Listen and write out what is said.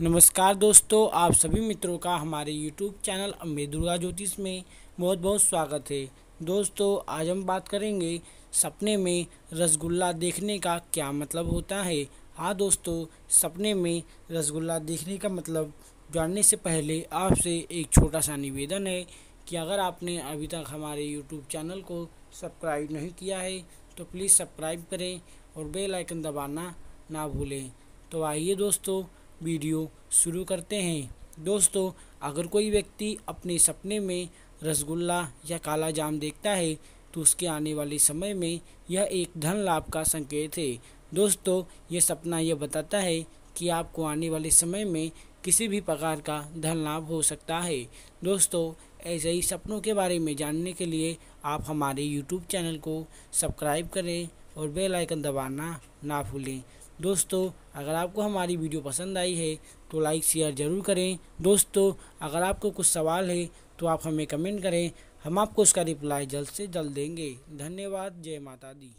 नमस्कार दोस्तों, आप सभी मित्रों का हमारे YouTube चैनल अम्बे दुर्गा ज्योतिष में बहुत बहुत स्वागत है। दोस्तों, आज हम बात करेंगे सपने में रसगुल्ला देखने का क्या मतलब होता है। हाँ दोस्तों, सपने में रसगुल्ला देखने का मतलब जानने से पहले आपसे एक छोटा सा निवेदन है कि अगर आपने अभी तक हमारे YouTube चैनल को सब्सक्राइब नहीं किया है तो प्लीज़ सब्सक्राइब करें और बेल आइकन दबाना ना भूलें। तो आइए दोस्तों वीडियो शुरू करते हैं। दोस्तों, अगर कोई व्यक्ति अपने सपने में रसगुल्ला या काला जाम देखता है तो उसके आने वाले समय में यह एक धन लाभ का संकेत है। दोस्तों, यह सपना यह बताता है कि आपको आने वाले समय में किसी भी प्रकार का धन लाभ हो सकता है। दोस्तों, ऐसे ही सपनों के बारे में जानने के लिए आप हमारे यूट्यूब चैनल को सब्सक्राइब करें और बेल आइकन दबाना ना भूलें। दोस्तों, अगर आपको हमारी वीडियो पसंद आई है तो लाइक शेयर ज़रूर करें। दोस्तों, अगर आपको कुछ सवाल है तो आप हमें कमेंट करें। हम आपको उसका रिप्लाई जल्द से जल्द देंगे। धन्यवाद। जय माता दी।